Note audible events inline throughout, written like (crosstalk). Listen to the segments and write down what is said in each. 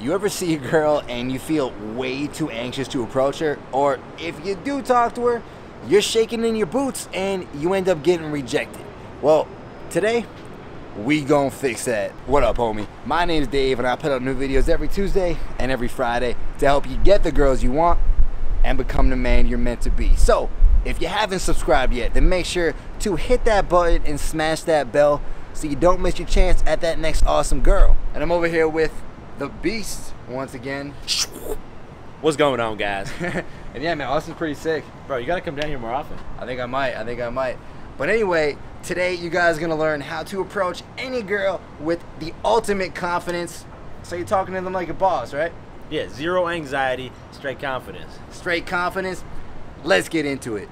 You ever see a girl and you feel way too anxious to approach her? Or if you do talk to her, you're shaking in your boots and you end up getting rejected? Well, today, we gon' fix that. What up, homie? My name is Dave and I put out new videos every Tuesday and every Friday to help you get the girls you want and become the man you're meant to be. So, if you haven't subscribed yet, then make sure to hit that button and smash that bell so you don't miss your chance at that next awesome girl. And I'm over here with the Beast once again. What's going on, guys? (laughs) and yeah, man, Austin's pretty sick. Bro, you gotta come down here more often. I think I might. I think I might. But anyway, today you guys are gonna learn how to approach any girl with the ultimate confidence. So you're talking to them like a boss, right? Yeah, zero anxiety, straight confidence. Straight confidence. Let's get into it.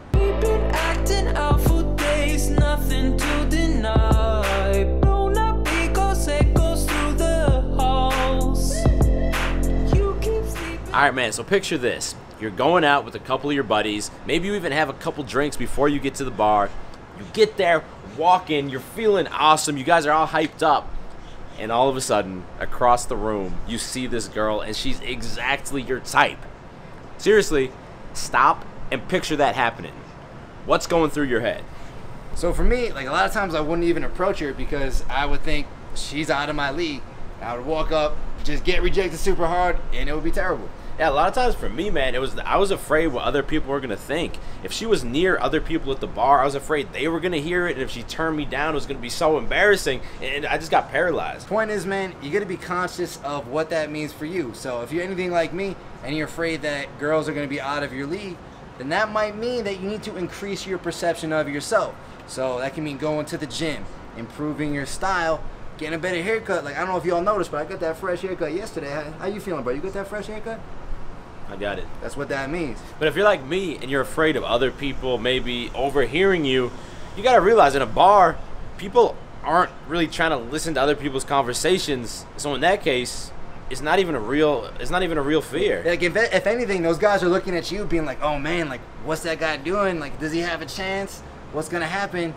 All right, man. So picture this: you're going out with a couple of your buddies. Maybe you even have a couple drinks before you get to the bar. You get there, walk in, you're feeling awesome. You guys are all hyped up. And all of a sudden, across the room, you see this girl, and she's exactly your type. Seriously, stop and picture that happening. What's going through your head? So for me, like a lot of times I wouldn't even approach her because I would think she's out of my league. I would walk up, just get rejected super hard, and it would be terrible. Yeah, a lot of times for me, man, it was I was afraid what other people were gonna think. If she was near other people at the bar, I was afraid they were gonna hear it, and if she turned me down, it was gonna be so embarrassing, and I just got paralyzed. Point is, man, you got to be conscious of what that means for you. So if you're anything like me and you're afraid that girls are going to be out of your league, then that might mean that you need to increase your perception of yourself. So that can mean going to the gym, improving your style, getting a better haircut. Like I don't know if y'all noticed, but I got that fresh haircut yesterday. How, how you feeling, bro? You got that fresh haircut? I got it. That's what that means. But if you're like me and you're afraid of other people maybe overhearing you, you gotta realize in a bar, people aren't really trying to listen to other people's conversations. So in that case, it's not even a real it's not even a real fear. Like if, if anything, those guys are looking at you, being like, "Oh man, like what's that guy doing? Like does he have a chance? What's gonna happen?"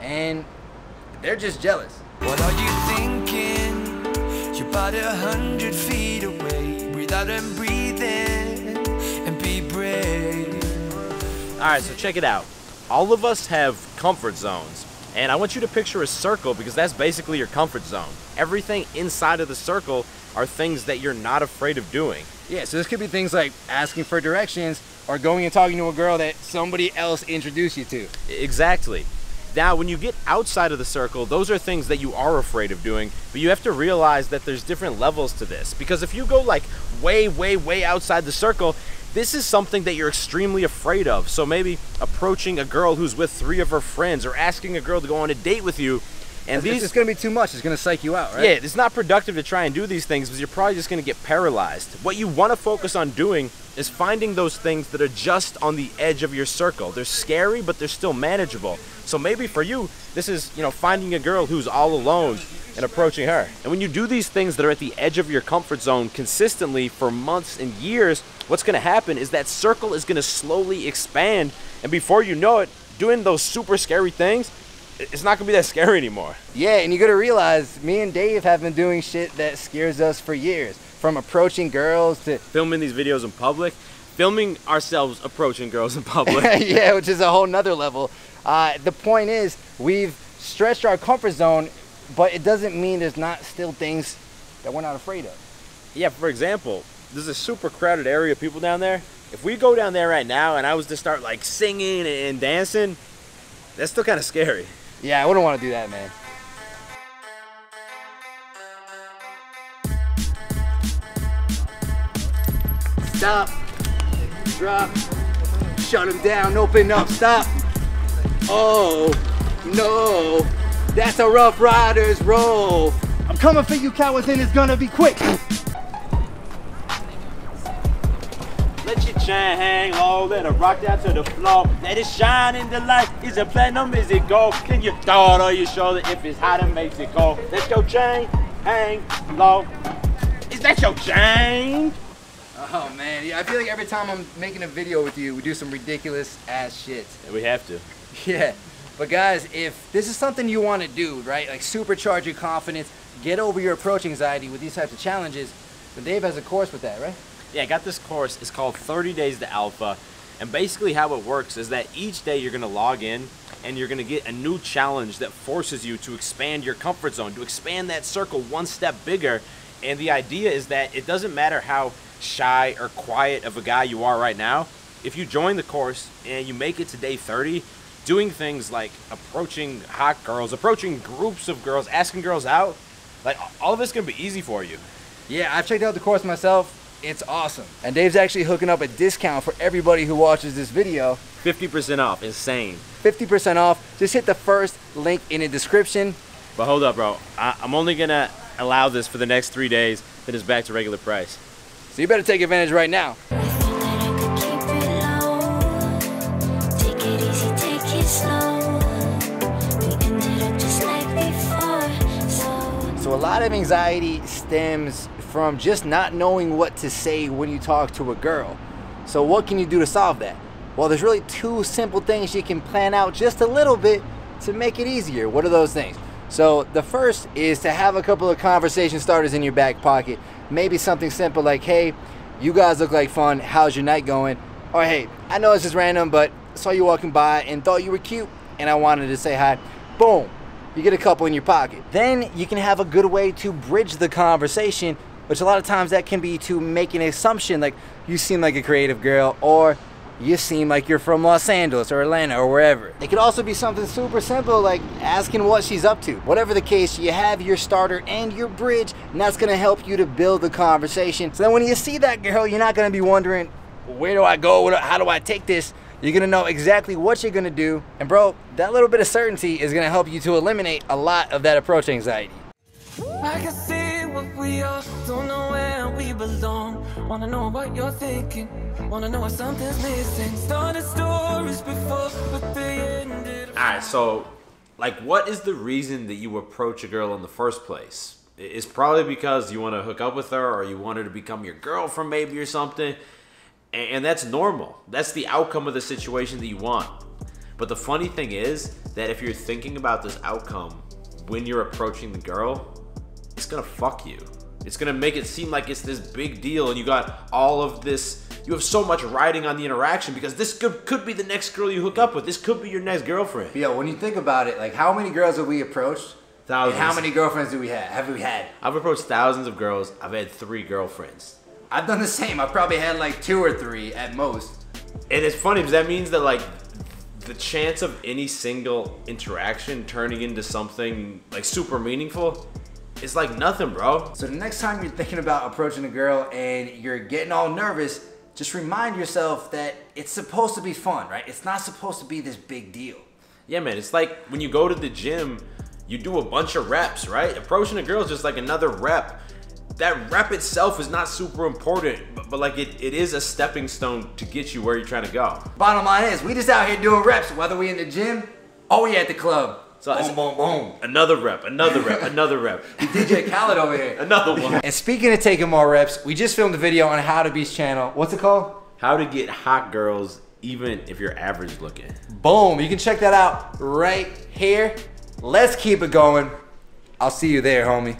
And they're just jealous. What are you thinking? You're about a hundred feet away. Breathe out and breathe in and be brave. All right, so check it out. All of us have comfort zones. And I want you to picture a circle because that's basically your comfort zone. Everything inside of the circle are things that you're not afraid of doing. Yeah, so this could be things like asking for directions or going and talking to a girl that somebody else introduced you to. Exactly. Now, when you get outside of the circle, those are things that you are afraid of doing, but you have to realize that there's different levels to this. Because if you go like way, way, way outside the circle, this is something that you're extremely afraid of. So maybe approaching a girl who's with three of her friends or asking a girl to go on a date with you. And It's these just gonna be too much. It's gonna psych you out, right? yeah, it's not productive to try and do these things because you're probably just going to get paralyzed. What you want to focus on doing is finding those things that are just on the edge of your circle. They're scary, but they're still manageable. So maybe for you, this is, you know, finding a girl who's all alone and approaching her. And when you do these things that are at the edge of your comfort zone consistently for months and years, what's going to happen is that circle is going to slowly expand and before you know it, doing those super scary things, it's not going to be that scary anymore. Yeah, and you gotta realize, me and Dave have been doing shit that scares us for years. From approaching girls to filming these videos in public, filming ourselves approaching girls in public. (laughs) yeah, which is a whole nother level. Uh, the point is, we've stretched our comfort zone, but it doesn't mean there's not still things that we're not afraid of. yeah, for example, there's a super crowded area of people down there. If we go down there right now and I was to start like singing and dancing, that's still kind of scary. Yeah, I wouldn't want to do that, man. Stop. Drop. Shut him down. Open up. Stop. Oh, no. That's a Ruff Ryders roll. I'm coming for you, cowards, and it's gonna be quick. Chain hang low, let it rock down to the floor. Let it shine in the light. Is it platinum? Is it gold? Can you throw it on your shoulder if it's hot and makes it cold? Let your chain hang low. Is that your chain? Oh man, yeah, I feel like every time I'm making a video with you, we do some ridiculous ass shit. We have to. (laughs) Yeah. But guys, if this is something you want to do, right? Like supercharge your confidence, get over your approach anxiety with these types of challenges, But Dave has a course with that, right? Yeah, I got this course. It's called 30 Days to Alpha. And basically, how it works is that each day you're going to log in and you're going to get a new challenge that forces you to expand your comfort zone, to expand that circle one step bigger. And the idea is that it doesn't matter how shy or quiet of a guy you are right now. If you join the course and you make it to day 30, doing things like approaching hot girls, approaching groups of girls, asking girls out, like all of this can be easy for you. Yeah, I've checked out the course myself. It's awesome. And Dave's actually hooking up a discount for everybody who watches this video. 50% off, insane. 50% off. Just hit the first link in the description. But hold up, bro. I- I'm only gonna allow this for the next three days. Then it's back to regular price. So you better take advantage right now. I thought that I could keep it low. Take it easy, take it slow. We ended up just like before. So So a lot of anxiety stems from just not knowing what to say when you talk to a girl. So what can you do to solve that? Well, there's really two simple things you can plan out just a little bit to make it easier. What are those things? So the first is to have a couple of conversation starters in your back pocket. Maybe something simple like, "Hey, you guys look like fun. How's your night going?" Or, "Hey, I know it's just random, but saw you walking by and thought you were cute and I wanted to say hi." Boom you get a couple in your pocket. Then you can have a good way to bridge the conversation, which a lot of times that can be to make an assumption like you seem like a creative girl or you seem like you're from Los Angeles or Atlanta or wherever. It could also be something super simple like asking what she's up to. Whatever the case, you have your starter and your bridge, and that's gonna help you to build the conversation. So then when you see that girl, you're not gonna be wondering, where do I go? How do I take this? You're gonna know exactly what you're gonna do. And bro, that little bit of certainty is gonna help you to eliminate a lot of that approach anxiety. We are, don't know where we belong. Wanna know what you're thinking, wanna know if something's missing. Started stories before, but they ended. All right, so like, what is the reason that you approach a girl in the first place? It's probably because you want to hook up with her, or you want her to become your girlfriend, maybe, or something. And that's normal. That's the outcome of the situation that you want. But the funny thing is that if you're thinking about this outcome when you're approaching the girl, it's gonna fuck you. It's gonna make it seem like it's this big deal, and you got all of this. You have so much riding on the interaction because this could, could be the next girl you hook up with. This could be your next girlfriend. Yo, when you think about it, like how many girls have we approached? Thousands. And how many girlfriends do we have? Have we had? I've approached thousands of girls. I've had three girlfriends. I've done the same. I've probably had like two or three at most. And it's funny because that means that like the chance of any single interaction turning into something like super meaningful is like nothing, bro. So the next time you're thinking about approaching a girl and you're getting all nervous, just remind yourself that it's supposed to be fun, right? It's not supposed to be this big deal. Yeah, man. It's like when you go to the gym, you do a bunch of reps, right? Approaching a girl is just like another rep. That rep itself is not super important, but, but like it, it is a stepping stone to get you where you're trying to go. Bottom line is, we just out here doing reps, whether we in the gym or we at the club. So boom, it's- boom, boom. Another rep, another rep, (laughs) another rep, DJ Khaled over here. another one. And speaking of taking more reps, we just filmed a video on How to Beast channel. What's it called? How to get hot girls even if you're average looking. Boom. You can check that out right here. Let's keep it going. I'll see you there, homie.